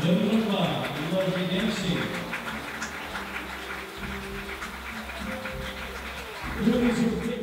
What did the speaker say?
정윤과 이원진 MC 이런 모습